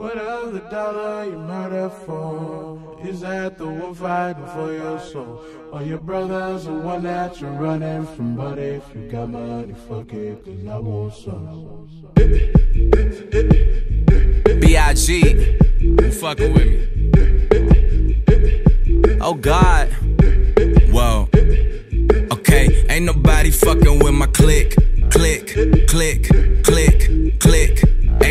Whatever the dollar you murder for is that the one fighting for your soul. Or your brother's the one that you're running from. But if you got money, fuck it, cause I want some. B.I.G. Fucking with me? Oh God. Whoa. Okay, ain't nobody fucking with my. Click, click, click, click.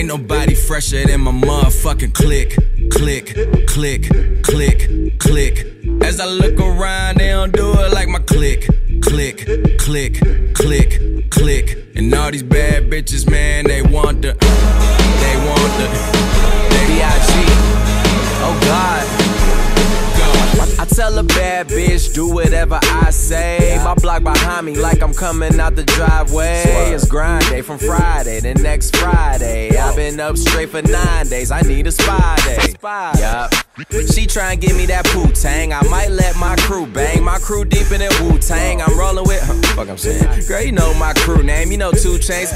Nobody fresher than my motherfucking click. Click, click, click, click. As I look around, they don't do it like my click. Click, click, click, click. And all these bad bitches, man, they want the, they want the, B.I.G. Oh God. Tell a bad bitch, do whatever I say. My block behind me, like I'm coming out the driveway. It's grind day from Friday to next Friday. I've been up straight for nine days. I need a spy day. Yup. She try and give me that poo tang. I might let my crew bang. My crew deep in that Wu Tang. I'm rolling with. Huh, fuck, I'm saying. Girl, you know my crew name. You know 2 Chainz.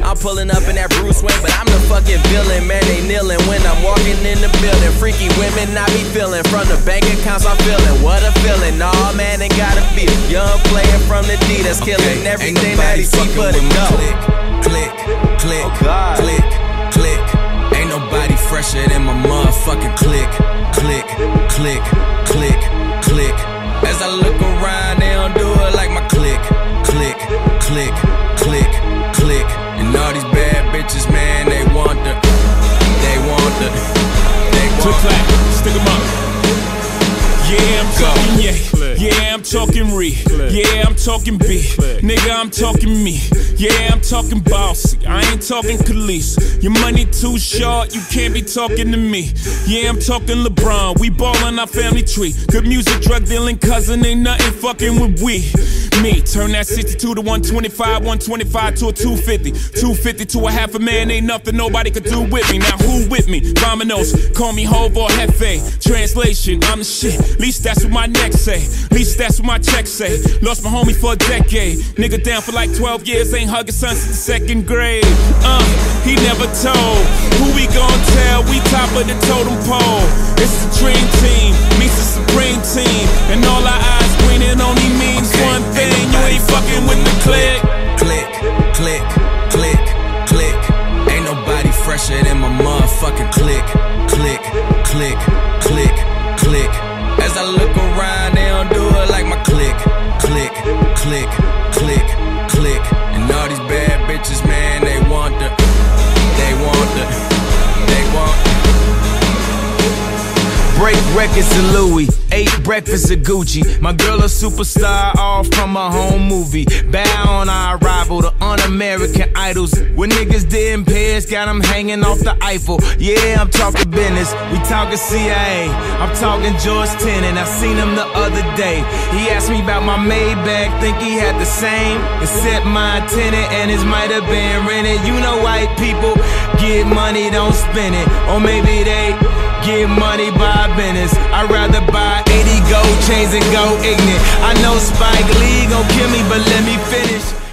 I'm pulling up in that Bruce Wayne, but I'm the fucking villain. Man, they kneeling when I'm walking in the building. Freaky women, I be feeling from the bank accounts. I'm feeling what a feeling. Nah, man, ain't gotta feel. Young player from the D that's killing everything that he see but it go. Click, click, click, Oh, click, click. Click, click, click. As I look around, they don't do it like my click, click, click, click, click. And all these bad bitches, man, they want the, they want the, they want Click want clack, stick 'em up. Yeah, I'm talking yeah. I'm talking re. Yeah, I'm talking B. Nigga, I'm talking me. Yeah, I'm talking bossy. I ain't talking Khalees. Your money too short, you can't be talking to me. Yeah, I'm talking LeBron. We ballin' our family tree. Good music, drug dealing cousin, ain't nothing fucking with we. Me, turn that 62 to 125, 125 to a 250. 250 to a half a man, ain't nothing nobody could do with me. Now who with me? Vámonos, call me Hov or Jefe. Translation, I'm the shit. Least that's what my neck say. Least that's what my check say. Lost my homie for a decade. Nigga down for like 12 years, ain't hugging son since the second grade. Uh, he never told. Who we gon' tell? We top of the totem pole. It's the dream click, click, click, click, records to Louis, ate breakfast at Gucci. My girl a superstar, all from a home movie. Bow on our arrival, the un-American idols. When niggas didn't pay us, got them hanging off the Eiffel. Yeah, I'm talking business, we talking CIA. I'm talking George Tenet, I seen him the other day. He asked me about my Maybach, think he had the same. Except my tenant and his might have been rented. You know white people get money, don't spend it. Or maybe they Get money by business. I'd rather buy 80 gold chains and go ignorant. I know Spike Lee gon' kill me, but let me finish.